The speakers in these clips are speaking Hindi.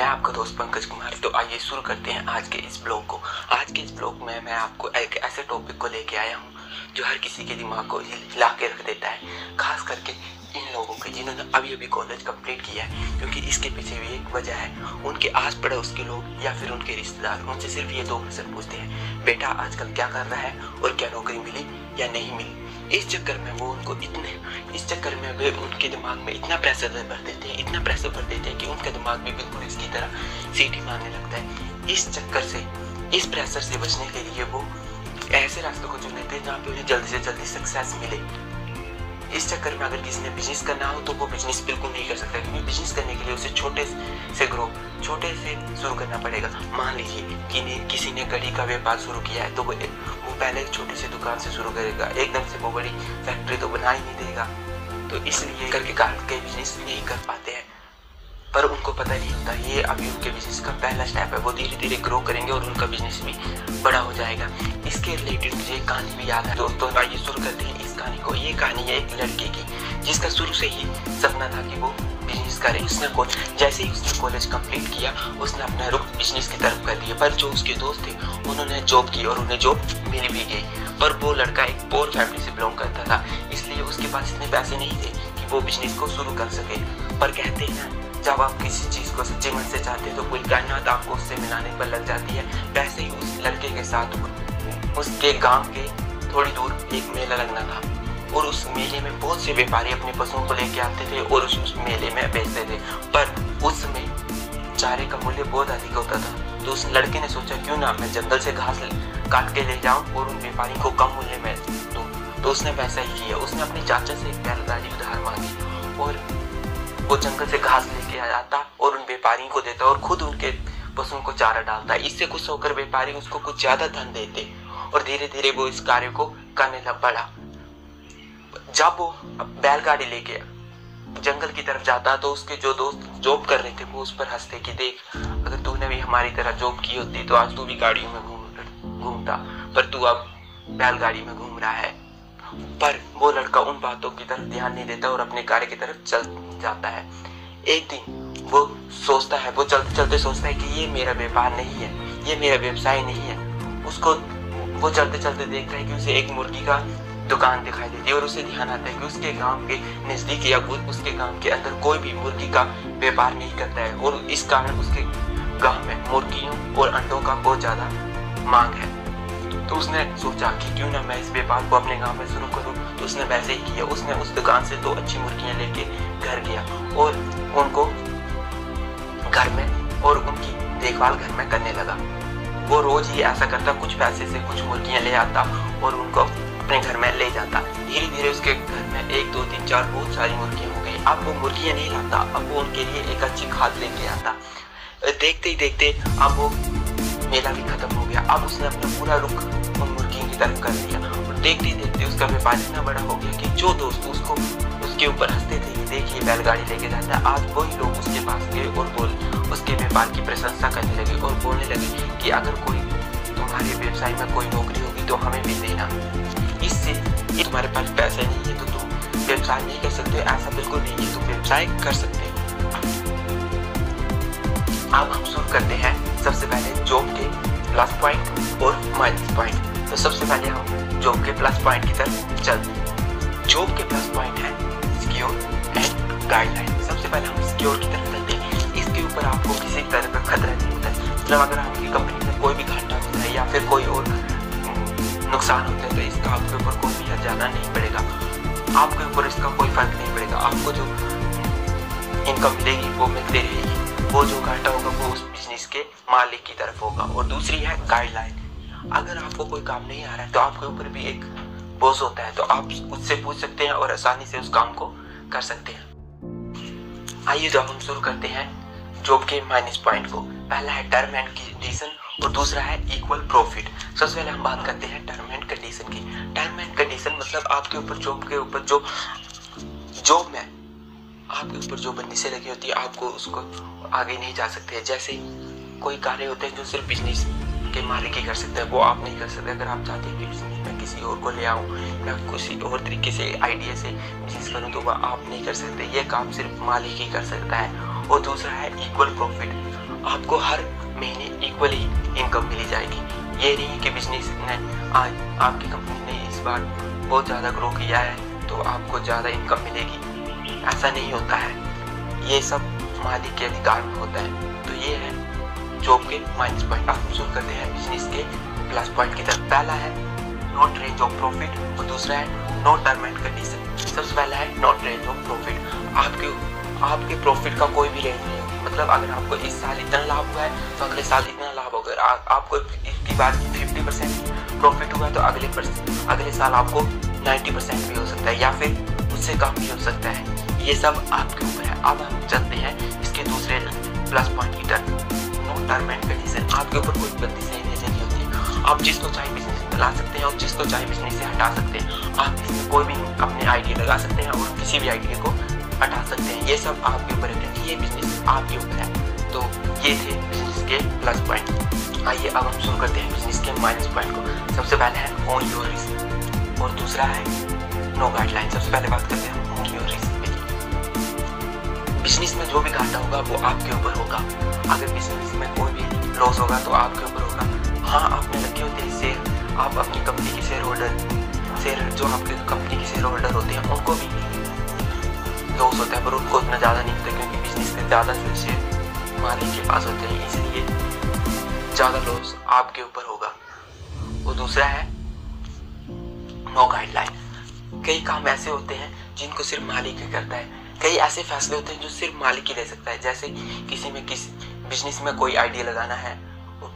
मैं आपका दोस्त पंकज कुमार। तो आइए शुरू करते हैं आज के इस ब्लॉग को। आज के इस ब्लॉग में मैं आपको एक ऐसे टॉपिक को लेके आया हूँ, जो हर किसी के दिमाग को हिला के रख देता है। खास करके इन लोगों के जिन्होंने अभी अभी कॉलेज कंप्लीट किया है, क्योंकि इसके पीछे भी एक वजह है। उनके आस पड़ोस के लोग या फिर उनके रिश्तेदार, उनसे सिर्फ़ ये दो प्रश्न पूछते हैं, बेटा, आजकल क्या कर रहा है और क्या नौकरी मिली या नहीं मिली? इस चक्कर में वो उनको इतने, इस चक्कर में वे उनके दिमाग में इतना प्रेशर भर देते हैं, इतना प्रेशर भर देते हैं कि उनका दिमाग भी बिल्कुल इसकी तरह सीटी मारने लगता है। इस चक्कर से, इस प्रेशर से बचने के लिए वो ऐसे रास्ते को चुन लेते हैं जहाँ पे उन्हें जल्दी से जल्दी सक्सेस मिले। इस चक्कर में अगर किसी ने बिज़नेस करना हो तो वो बिज़नेस बिल्कुल नहीं कर सकता क्योंकि बिज़नेस करने के लिए उसे छोटे से ग्रो छोटे से शुरू करना पड़ेगा। मान लीजिए कि ने, किसी ने घड़ी का व्यापार शुरू किया है तो वो वो पहले छोटी सी दुकान से शुरू करेगा। एकदम से वो बड़ी फैक्ट्री तो बना ही नहीं देगा। तो इसलिए करके कार के बिज़नेस नहीं कर पाते हैं। पर उनको पता नहीं होता, ये अभी उनके बिज़नेस का पहला स्टेप है। वो धीरे धीरे ग्रो करेंगे और उनका बिज़नेस भी बड़ा हो जाएगा। इसके रिलेटेड मुझे एक कहानी भी याद है। दोस्तों आइए शुरू करते हैं इस कहानी को। ये कहानी है एक लड़के की, जिसका शुरू से ही सपना था कि वो बिज़नेस करे। उसने जैसे ही उसने कॉलेज कंप्लीट किया, उसने अपना रुख बिज़नेस की तरफ़ कर दिया। पर जो उसके दोस्त थे, उन्होंने जॉब की और उन्हें जॉब मिल भी गई। पर वो लड़का एक पोर फैमिली से बिलोंग करता था। इसलिए उसके पास इतने पैसे नहीं थे। कि वो बिज़नेस को शुरू कर सके। पर कहते हैं जब आप किसी चीज़ को सच्चे मन से चाहते हैं तो कोई कायनात आपको उससे मिलाने पर लग जाती है। वैसे ही उस लड़के के साथ उसके गाँव के थोड़ी दूर एक मेला लगना था। और उस मेले में बहुत से व्यापारी अपने पशुओं को लेके आते थे और उस, उस मेले में बेचते थे। पर उसमें चारे का मूल्य बहुत अधिक होता था। तो उस लड़के ने सोचा क्यों ना मैं जंगल से घास काट के ले जाऊँ और उन व्यापारी को कम मूल्य में तो उसने वैसा ही किया। उसने अपने चाचा से एक बैलगाड़ी उधार मांगी और वो जंगल से घास लेके आ जाता और उन व्यापारियों को देता और खुद उनके पशुओं को चारा डालता। इससे खुश होकर व्यापारी उसको कुछ ज़्यादा धन देते और धीरे धीरे वो इस कार्य को करने लग पड़ा। जब वो बैलगाड़ी लेके जंगल की तरफ़ जाता तो उसके जो दोस्त जॉब कर रहे थे वो उस पर हँसते कि देख, अगर तूने भी हमारी तरह जॉब की होती तो आज तू भी गाड़ियों में घूम घूमता, पर तू अब बैलगाड़ी में घूम रहा है। पर वो लड़का उन बातों की तरफ़ ध्यान नहीं देता और अपने कार्य की तरफ़ चल जाता है। एक दिन वो सोचता है, वो चलते चलते सोचता है कि ये मेरा व्यापार नहीं है, ये मेरा व्यवसाय नहीं है। उसको वो चलते चलते देखता है कि उसे एक मुर्गी का दुकान दिखाई देती है और उसे ध्यान आता है कि उसके गाँव के नज़दीक या उसके गाँव के अंदर कोई भी मुर्गी का व्यापार नहीं करता है और इस कारण उसके गाँव में मुर्गियों और अंडों का बहुत ज़्यादा मांग है। तो उसने सोचा कि क्यों ना मैं इस व्यापार को अपने गाँव में शुरू करूँ। तो उसने वैसे ही किया। उसने उस दुकान से दो अच्छी मुर्गियाँ लेके घर गया और उनको घर में और उनकी देखभाल घर में करने लगा। वो रोज ही ऐसा करता, कुछ पैसे से कुछ मुर्गियाँ ले आता और उनको अपने घर में ले जाता। धीरे धीरे उसके घर में एक, दो, तीन, चार बहुत सारी मुर्गियाँ हो गई। अब वो मुर्गियाँ नहीं लाता। अब वो उनके लिए एक अच्छी खाद लेके आता। देखते ही देखते अब वो मेला भी खत्म हो अब उसने अपना पूरा रुख उन मुर्गियों की तरफ़ कर दिया। और देखते देखते उसका व्यापार इतना बड़ा हो गया कि जो दोस्त उसको उसके ऊपर हँसते थे कि देखिए बैलगाड़ी लेके जाता है। आज वही लोग उसके पास गए और बोल, उसके व्यापार की प्रशंसा करने लगे और बोलने लगे कि अगर कोई तुम्हारे व्यवसाय में कोई नौकरी होगी तो हमें भी देना। इससे तुम्हारे पास पैसे नहीं है तो तुम व्यवसाय नहीं कर सकते, ऐसा बिल्कुल नहीं है। तुम व्यवसाय कर सकते अब हम शुरू करते हैं। सबसे पहले जॉब के प्लस पॉइंट और माइनस पॉइंट तो सबसे पहले हम जॉब के प्लस पॉइंट की तरफ़ चलते जॉब के प्लस पॉइंट है सिक्योर एंड गाइडलाइन सबसे पहले हम सिक्योर की तरफ़ चलते हैं। इसके ऊपर आपको किसी तरह का खतरा नहीं होता। है मतलब अगर आपकी कंपनी में कोई भी घाटा होता है या फिर कोई और नुकसान होता है तो इसका आपके ऊपर कोई भी हर्जाना नहीं पड़ेगा। आपके ऊपर इसका कोई फ़र्क नहीं पड़ेगा। आपको जो इनकम मिलेगी, वो मिलती रहेगी। वो जो घाटा होगा वो उस बिज़नेस के मालिक की तरफ़ होगा। और दूसरी है गाइडलाइन अगर आपको कोई काम नहीं आ रहा है तो आपके ऊपर भी एक बोझ होता है तो आप उससे पूछ सकते हैं और आसानी से उस काम को कर सकते हैं। आइए जब हम शुरू करते हैं जॉब के माइनस पॉइंट को। पहला है टर्म एंड कंडीशन और दूसरा है इक्वल प्रॉफिट सबसे पहले हम बात करते हैं टर्म एंड कंडीशन की। टर्म एंड कंडीशन मतलब आपके ऊपर जॉब के ऊपर जो जॉब में आपके ऊपर जो बंदिशें लगी होती है, आपको उसको आगे नहीं जा सकते जैसे कोई कार्य होते हैं जो सिर्फ़ बिज़नेस के मालिक ही कर सकते हैं, वो आप नहीं कर सकते। अगर आप चाहते हैं कि बिज़नेस में किसी और को ले आऊँ या किसी और तरीके से आइडिया से बिज़नेस करूँ तो वह आप नहीं कर सकते। ये काम सिर्फ़ मालिक ही कर सकता है। और दूसरा है इक्वल प्रॉफिट आपको हर महीने इक्वली इनकम मिली जाएगी। ये नहीं कि बिज़नेस ने आज आपकी कंपनी ने इस बार बहुत ज़्यादा ग्रो किया है तो आपको ज़्यादा इनकम मिलेगी। ऐसा नहीं होता है। ये सब मालिक के अधिकार में होता है। तो ये है जॉब के माइनस पॉइंट आप शुरू करते हैं बिज़नेस के प्लस पॉइंट की तरफ़। पहला है नॉट रेंज ऑफ़ प्रॉफिट और दूसरा है नो टर्म एंड कंडीशन सबसे पहला है नॉट रेंज ऑफ़ प्रॉफिट आपके आपके प्रॉफिट का कोई भी रेंज नहीं मतलब अगर आपको इस साल इतना लाभ हुआ है तो अगले साल इतना लाभ होगा। आ, आपको इसकी बात फिफ्टी परसेंट प्रॉफिट हुआ है तो अगले अगले साल आपको नाइन्टी परसेंट भी हो सकता है या फिर उससे कम भी हो सकता है। ये सब आपके ऊपर है। अब हम चलते हैं इसके दूसरे प्लस पॉइंट की term no term and condition आपके ऊपर कोई बंदी सही नहीं होती। आप जिसको चाहे बिज़नेस ला सकते हैं और जिसको चाहे बिज़नेस से हटा सकते हैं। आप इसमें कोई भी अपने आइडिया लगा सकते हैं और किसी भी आइडिया को हटा सकते हैं। ये सब आपके ऊपर है ये बिज़नेस आपके ऊपर है। तो ये थे बिज़नेस के प्लस पॉइंट आइए अब हम शुरू करते हैं बिज़नेस के माइनस पॉइंट को। सबसे पहले है ओन योर रिस्क और दूसरा है नो गाइडलाइन सबसे पहले बात करते हैं ओन योर रिस्क बिज़नेस में जो भी घाटा होगा, वो आपके ऊपर होगा। अगर बिज़नेस में कोई भी लॉस होगा तो आपके ऊपर होगा। हाँ आपने रखे होते हैं शेयर आप अपनी कंपनी के शेयर होल्डर शेयर जो आपके कंपनी के शेयर होल्डर होते हैं, उनको भी लॉस होता है, पर उनको उतना ज़्यादा नहीं होता, क्योंकि बिज़नेस के ज़्यादा शेयर मालिक के पास होते हैं, इसलिए ज़्यादा लॉस आपके ऊपर होगा। वो दूसरा है नो गाइडलाइन कई काम ऐसे होते हैं, जिनको सिर्फ़ मालिक ही करता है। कई ऐसे फैसले होते हैं जो सिर्फ़ मालिक ही ले सकता है? जैसे किसी में किस बिज़नेस में कोई आइडिया लगाना है,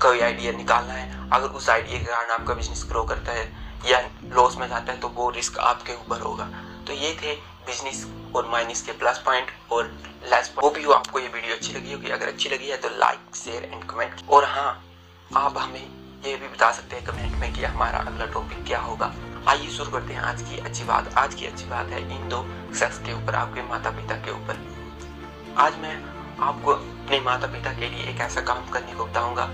कोई आइडिया निकालना है, अगर उस आइडिया के कारण आपका बिज़नेस ग्रो करता है या लॉस में जाता है तो वो रिस्क आपके ऊपर होगा। तो ये थे बिज़नेस और माइनस के प्लस पॉइंट और लेस वो भी हो आपको ये वीडियो अच्छी लगी होगी। अगर अच्छी लगी है तो लाइक शेयर एंड कमेंट और हाँ आप हमें ये भी बता सकते हैं कमेंट में कि हमारा अगला टॉपिक क्या होगा। आइए शुरू करते हैं आज की अच्छी बात। आज की अच्छी बात है इन दो शख्स के ऊपर, आपके माता पिता के ऊपर। आज मैं आपको अपने माता पिता के लिए एक ऐसा काम करने को बताऊँगा,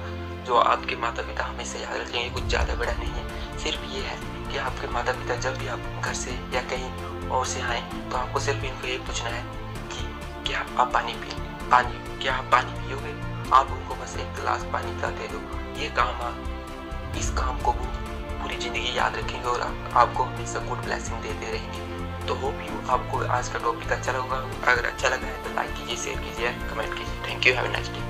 जो आपके माता पिता हमेशा याद रखेंगे, कुछ ज़्यादा बड़ा नहीं है। सिर्फ़ ये है कि आपके माता पिता जब भी आप घर से या कहीं और से आए तो आपको सिर्फ़ इनको ये पूछना है कि क्या आप पानी पी, पानी, क्या आप पानी पियोगे? आप उनको बस एक गिलास पानी का दे दो। ये काम आप, इस काम को याद रखेंगे और आपको हमेशा गुड ब्लेसिंग देते रहेंगे। तो होप यू आपको आज का टॉपिक अच्छा लगा अगर अच्छा लगा है तो लाइक कीजिए शेयर कीजिए कमेंट कीजिए। Thank you have next day